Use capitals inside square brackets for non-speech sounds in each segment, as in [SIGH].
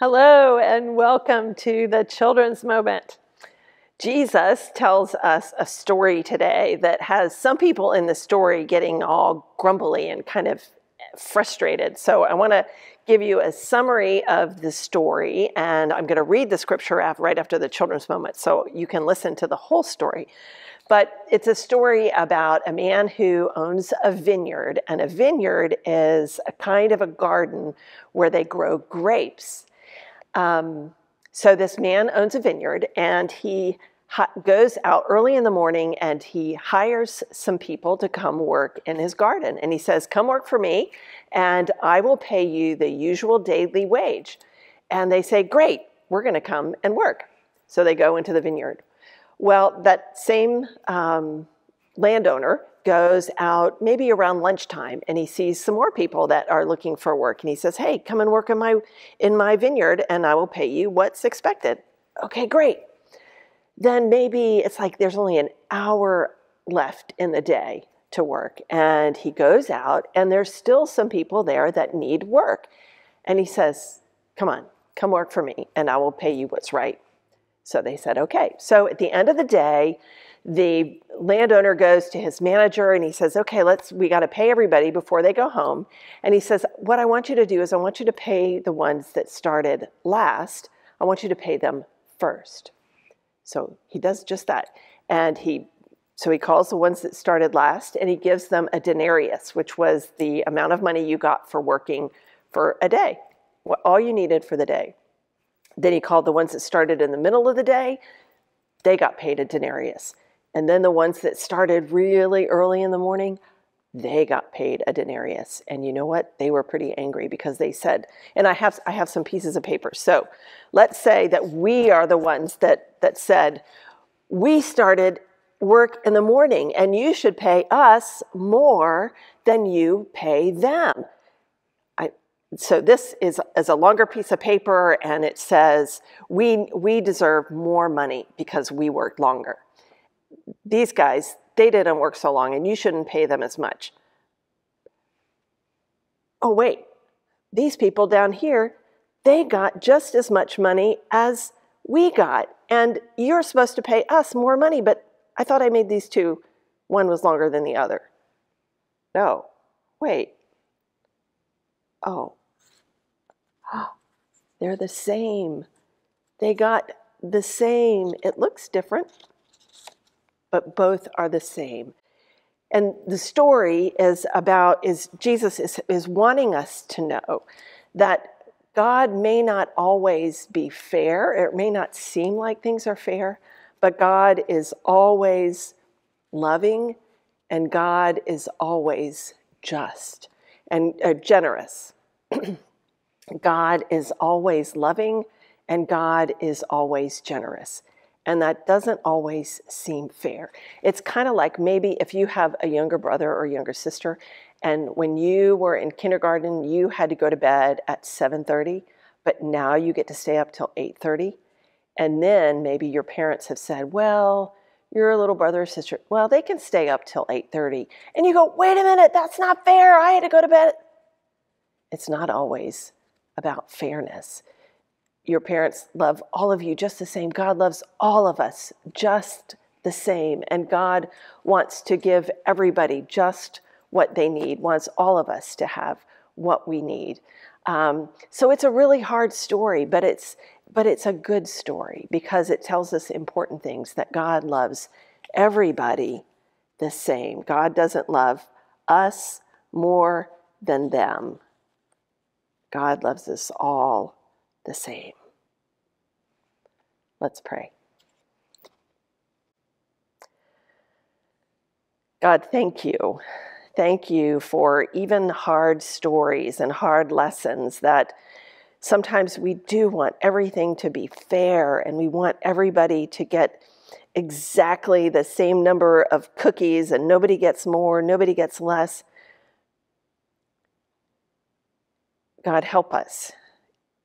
Hello, and welcome to the Children's Moment. Jesus tells us a story today that has some people in the story getting all grumbly and kind of frustrated. So I want to give you a summary of the story, and I'm going to read the scripture right after the Children's Moment so you can listen to the whole story. But it's a story about a man who owns a vineyard, and a vineyard is a kind of a garden where they grow grapes. Um, so this man owns a vineyard and he goes out early in the morning and he hires some people to come work in his garden. And he says, Come work for me and I will pay you the usual daily wage. And they say, Great, we're going to come and work. So they go into the vineyard. Well, that same um, landowner goes out maybe around lunchtime and he sees some more people that are looking for work and he says hey come and work in my in my vineyard and i will pay you what's expected. Okay great. Then maybe it's like there's only an hour left in the day to work and he goes out and there's still some people there that need work. And he says come on come work for me and i will pay you what's right. So they said okay. So at the end of the day the landowner goes to his manager and he says, okay, let's, we got to pay everybody before they go home. And he says, what I want you to do is I want you to pay the ones that started last. I want you to pay them first. So he does just that. And he, so he calls the ones that started last and he gives them a denarius, which was the amount of money you got for working for a day, all you needed for the day. Then he called the ones that started in the middle of the day. They got paid a denarius. And then the ones that started really early in the morning, they got paid a denarius. And you know what? They were pretty angry because they said, and I have I have some pieces of paper. So let's say that we are the ones that that said, we started work in the morning and you should pay us more than you pay them. I, so this is, is a longer piece of paper and it says we, we deserve more money because we worked longer these guys, they didn't work so long and you shouldn't pay them as much. Oh, wait, these people down here, they got just as much money as we got. And you're supposed to pay us more money, but I thought I made these two, one was longer than the other. No, wait. Oh, [GASPS] they're the same. They got the same. It looks different, but both are the same. And the story is about is Jesus is, is wanting us to know that God may not always be fair. It may not seem like things are fair, but God is always loving and God is always just and uh, generous. [CLEARS THROAT] God is always loving and God is always generous and that doesn't always seem fair. It's kind of like maybe if you have a younger brother or younger sister and when you were in kindergarten you had to go to bed at 7:30 but now you get to stay up till 8:30 and then maybe your parents have said, "Well, your little brother or sister, well, they can stay up till 8:30." And you go, "Wait a minute, that's not fair. I had to go to bed." It's not always about fairness your parents love all of you just the same. God loves all of us just the same. And God wants to give everybody just what they need, wants all of us to have what we need. Um, so it's a really hard story, but it's but it's a good story because it tells us important things that God loves everybody the same. God doesn't love us more than them. God loves us all the same. Let's pray. God, thank you. Thank you for even hard stories and hard lessons that sometimes we do want everything to be fair and we want everybody to get exactly the same number of cookies and nobody gets more, nobody gets less. God, help us.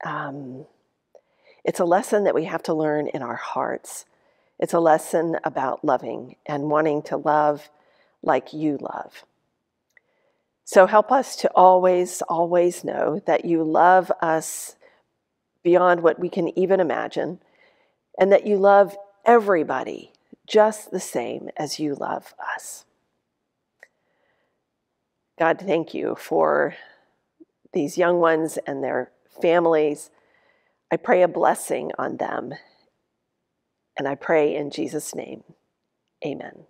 Um, it's a lesson that we have to learn in our hearts. It's a lesson about loving and wanting to love like you love. So help us to always, always know that you love us beyond what we can even imagine, and that you love everybody just the same as you love us. God, thank you for these young ones and their families. I pray a blessing on them. And I pray in Jesus' name, amen.